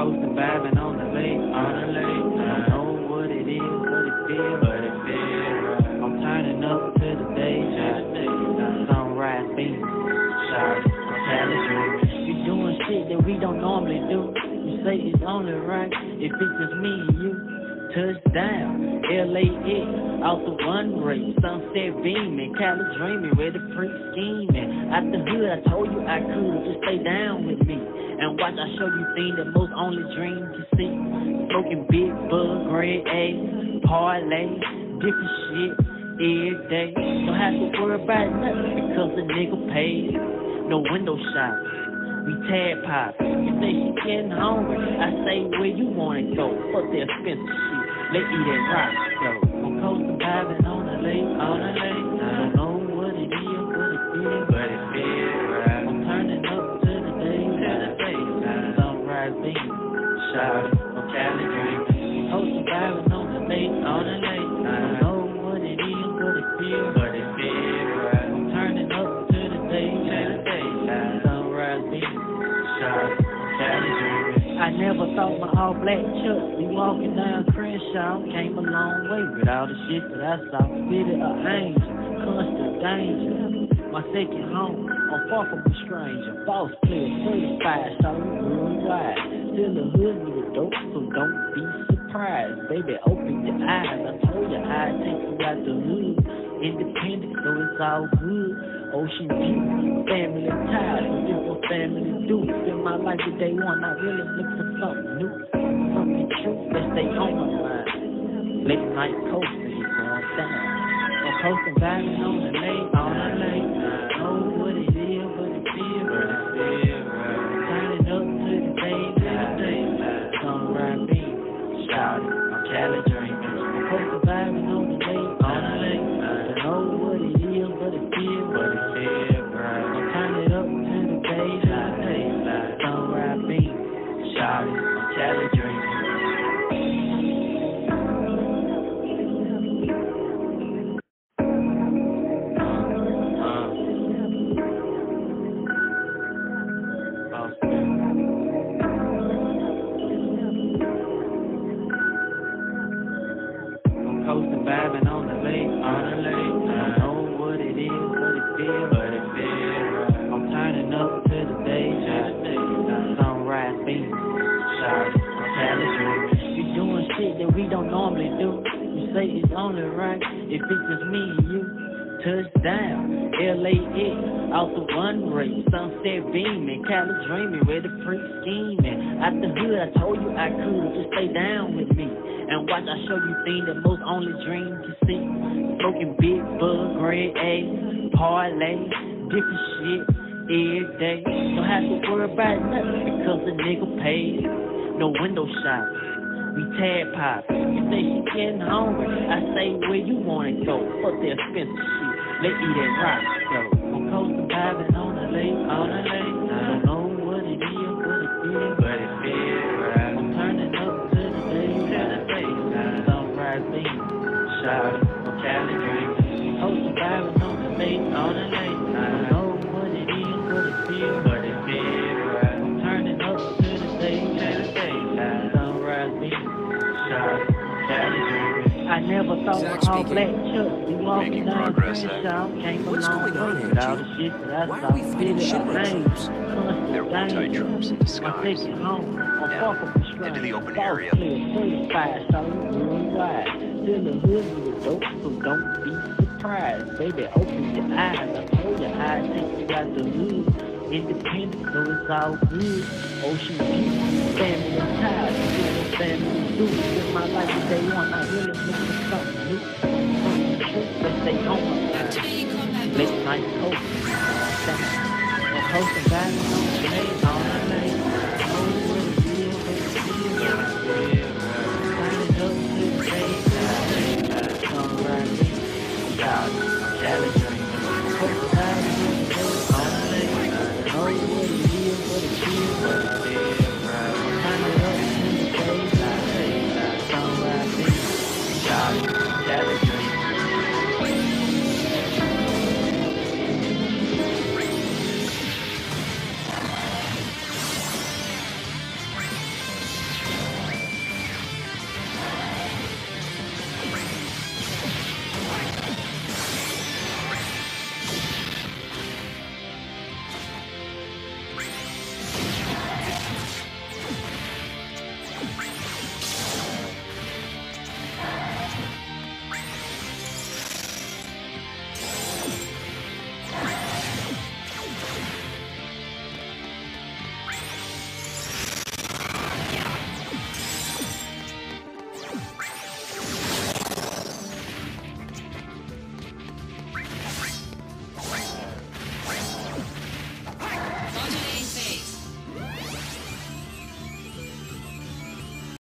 coast and vibing on the lake, on the lake. I know what it is, what it feels, what it feels. I'm turning up to the day, just daytime, sunrise beat, shot, You doing shit that we don't normally do. You say it's only right if it's just me and you. Touchdown, LAX, out the one race, sunset beaming, Cali dreaming, ready free scheming. Out the hood, I told you I could, just stay down with me. And watch, I show you things that most only dream to see. Smoking big bug, grade A, parlay, different shit every day. Don't have to worry about nothing because the nigga paid. No window shopping. We tag pop. You say she getting hungry. I say where you wanna go. Fuck the expensive shit. Let eat that rock though. I'm coasting vibing on the lake, on the lake. I don't know what it is, what it feels, but it feels right. I'm turning up to the day, to the day. Sunrise beam, shout my all black chucks be walking down Crenshaw. Came a long way with all the shit that I saw. Fitted a angel, constant danger. My second home, I'm far from a stranger. False player, certified, so worldwide. Still a hood nigga dope, so don't be surprised. Baby, open your eyes. I told you I'd take you out the hood. Independent, so it's all good. Ocean view, family ties, so this what family do. In my life with day one, I really look for something new. Something true that stay on my mind. Late night coasting, it's going down. I'm coasting, vibing on the lake, on the lake. Don't normally do. You say it's only right if it's just me and you. Touchdown, LAX, out the one race, sunset beaming, Cali dreaming, where the free scheming. Out the hood, I told you I could, just stay down with me. And watch, I show you things that most only dream to see. Smoking big bug, grade A, parlay, different shit every day. Don't have to worry about nothing because the nigga paid. No window shopping. We tag pop. You say she getting hungry. I say where you wanna go. Fuck the expensive shit. Let eat that rock though. I'm coasting vibing on the lake, on the lake. I don't know what it is, what it feels, but it feels right. I'm turning up to the day, to the day. Sunrise beam, shout never thought Zack my all speaking. black chucks be walking Making down progress, Zack. Crenshaw. Came What's long going on, way with all the shit that I Why saw. are we fighting Fitted Shinra troops? They're constant multi-troops in danger. disguise. My second home, I'm Now, far from a stranger. into the open area. player, certified, worldwide. Still a hood with dope, so don't be surprised. Baby, open your eyes. I told you I'd take you out the hood. Independent, so it's all good. Ocean view, family ties, family do. Spend my life with day one, I really look for something new. Something true, that stay on my mind. Late night coast, I'm coasting, vibing